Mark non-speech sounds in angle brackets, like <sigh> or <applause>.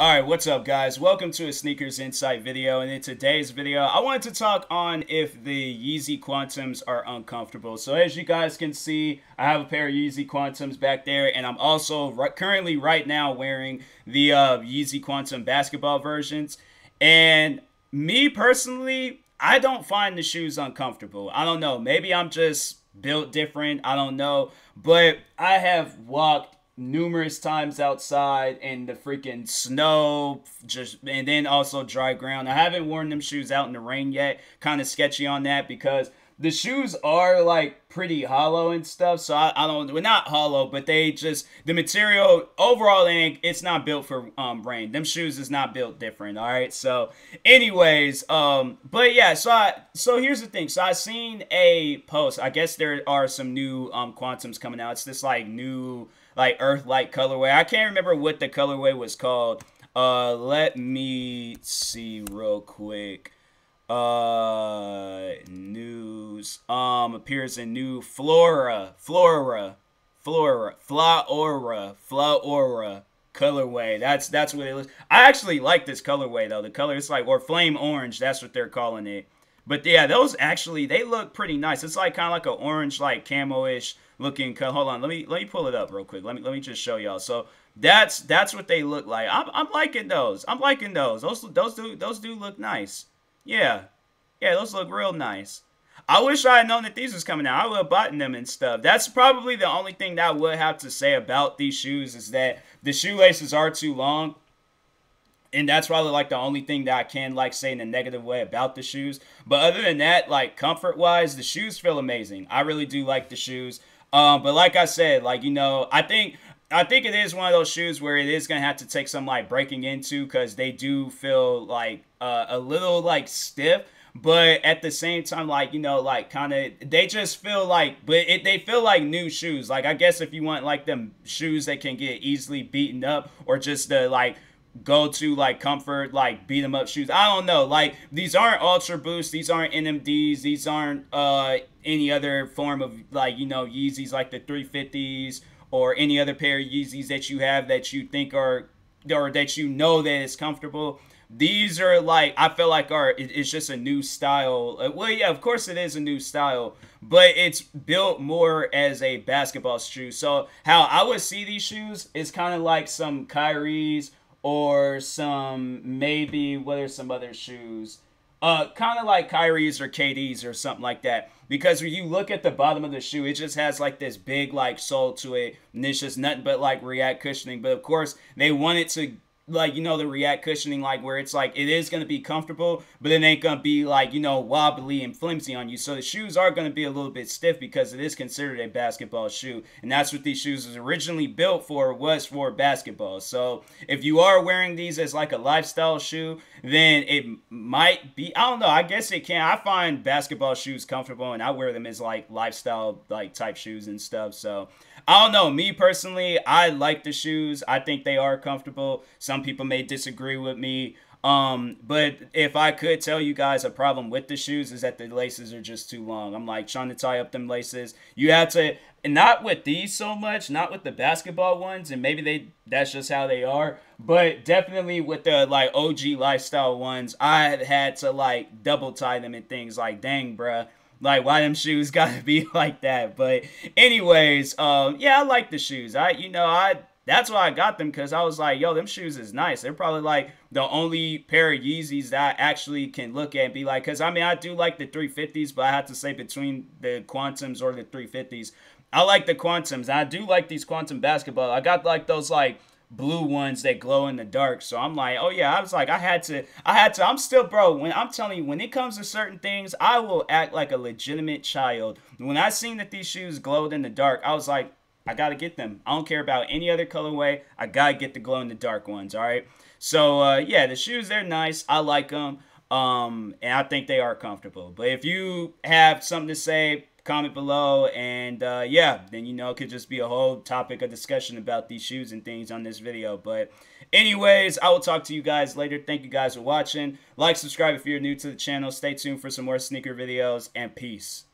Alright, what's up guys? Welcome to a Sneakers Insight video, and in today's video, I wanted to talk on if the Yeezy Quantums are uncomfortable. So as you guys can see, I have a pair of Yeezy Quantums back there, and I'm also right, currently right now wearing the uh, Yeezy Quantum basketball versions. And me personally, I don't find the shoes uncomfortable. I don't know, maybe I'm just built different, I don't know. But I have walked numerous times outside in the freaking snow just and then also dry ground. I haven't worn them shoes out in the rain yet. Kind of sketchy on that because the shoes are like pretty hollow and stuff so i, I don't well not hollow but they just the material overall it's not built for um rain them shoes is not built different all right so anyways um but yeah so i so here's the thing so i seen a post i guess there are some new um quantums coming out it's this like new like earth light colorway. I can't remember what the colorway was called. Uh, let me see real quick. Uh, news. Um, appears in new Flora, Flora, Flora, Flaora, Flaora colorway. That's that's what it looks. I actually like this colorway though. The color it's like or flame orange. That's what they're calling it. But yeah, those actually they look pretty nice. It's like kind of like an orange like camo-ish looking cut. Hold on, let me let me pull it up real quick. Let me let me just show y'all. So that's that's what they look like. I'm I'm liking those. I'm liking those. Those those do those do look nice. Yeah, yeah, those look real nice. I wish I had known that these was coming out. I would have bought them and stuff. That's probably the only thing that I would have to say about these shoes is that the shoelaces are too long. And that's probably like the only thing that I can like say in a negative way about the shoes. But other than that, like comfort wise, the shoes feel amazing. I really do like the shoes. Um, but like I said, like you know, I think I think it is one of those shoes where it is gonna have to take some like breaking into because they do feel like uh, a little like stiff. But at the same time, like you know, like kind of, they just feel like, but it, they feel like new shoes. Like I guess if you want like them shoes that can get easily beaten up, or just the like go to like comfort like beat them up shoes. I don't know. Like these aren't ultra boost these aren't nmds these aren't uh any other form of like you know yeezys like the 350s or any other pair of yeezys that you have that you think are or that you know that is comfortable these are like i feel like are it's just a new style uh, well yeah of course it is a new style but it's built more as a basketball shoe so how i would see these shoes is kind of like some Kyrie's or some maybe what are some other shoes? Uh, kind of like Kyrie's or KD's or something like that. Because when you look at the bottom of the shoe, it just has like this big like sole to it, and it's just nothing but like React cushioning. But of course, they want it to like you know the react cushioning like where it's like it is going to be comfortable but it ain't going to be like you know wobbly and flimsy on you. So the shoes are going to be a little bit stiff because it is considered a basketball shoe and that's what these shoes was originally built for was for basketball. So if you are wearing these as like a lifestyle shoe then it might be i don't know i guess it can i find basketball shoes comfortable and i wear them as like lifestyle like type shoes and stuff. So I don't know. Me personally, I like the shoes. I think they are comfortable. Some people may disagree with me. Um, but if I could tell you guys a problem with the shoes is that the laces are just too long. I'm like trying to tie up them laces. You have to, not with these so much, not with the basketball ones, and maybe they that's just how they are. But definitely with the like OG lifestyle ones, I had to like double tie them and things like, dang, bruh like why them shoes <laughs> gotta be like that. But anyways, um, yeah, I like the shoes. I you know I that's why I got them because I was like, yo, them shoes is nice. They're probably like the only pair of Yeezys that I actually can look at and be like, because I mean, I do like the 350s, but I have to say between the Quantums or the 350s, I like the Quantums. I do like these Quantum basketball. I got like those like blue ones that glow in the dark. So I'm like, oh yeah, I was like, I had to, I had to. I'm still, bro. When I'm telling you, when it comes to certain things, I will act like a legitimate child. When I seen that these shoes glowed in the dark, I was like, I gotta get them. I don't care about any other colorway. I gotta get the glow in the dark ones. All right. So uh, yeah, the shoes they're nice. I like them. Um, and I think they are comfortable. But if you have something to say, comment below and uh, yeah then you know it could just be a whole topic of discussion about these shoes and things on this video. But anyways i will talk to you guys later. Thank you guys for watching. Like subscribe if you're new to the channel. Stay tuned for some more sneaker videos and peace